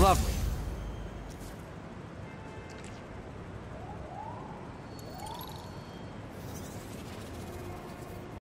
Lovely.